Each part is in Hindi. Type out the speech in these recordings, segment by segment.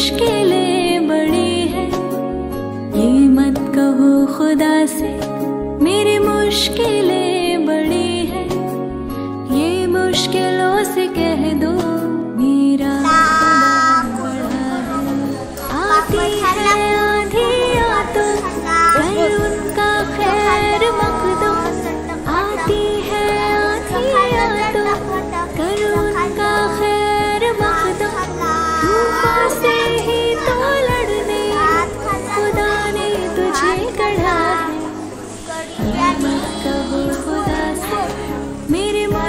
aşk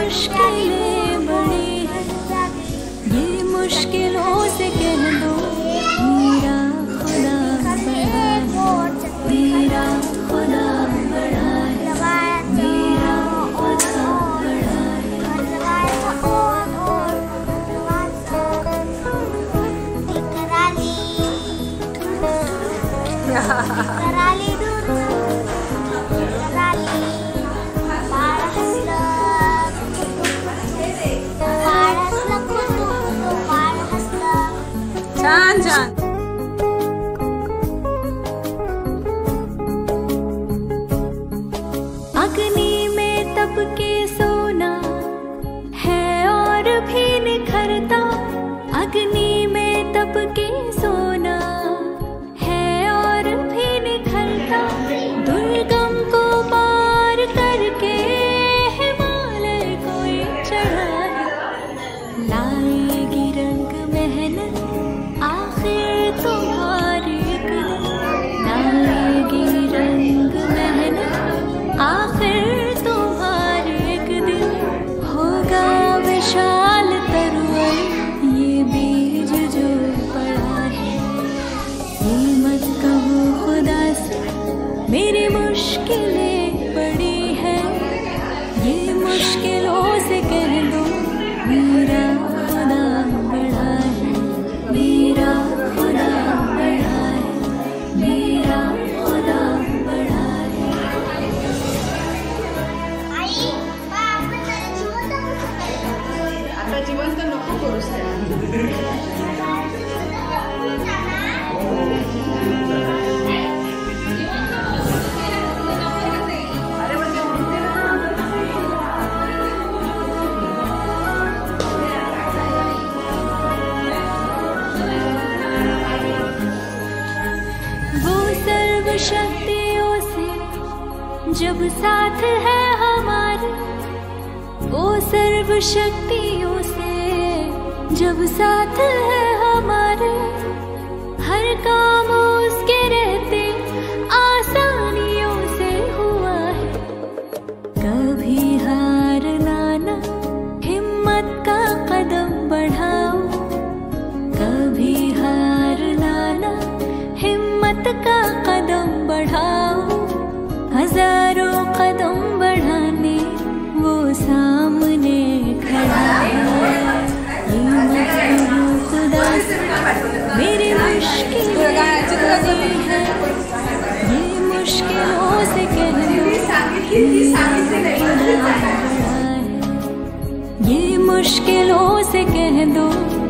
मुश्किलें बड़ी है ये मुश्किलों से कह दो मेरा खुदा बड़ा मेरा खुदा बड़ा मेरा खुदा बड़ा कराली दूर Ranjan. मुश्किलें बड़ी हैं। ये मुश्किलों से कह दो मेरा शक्तियों से जब साथ है हमारे ओ सर्व शक्तियों से जब साथ है हमारे, हर काम उसके रहते से ये मुश्किलों से कह दो।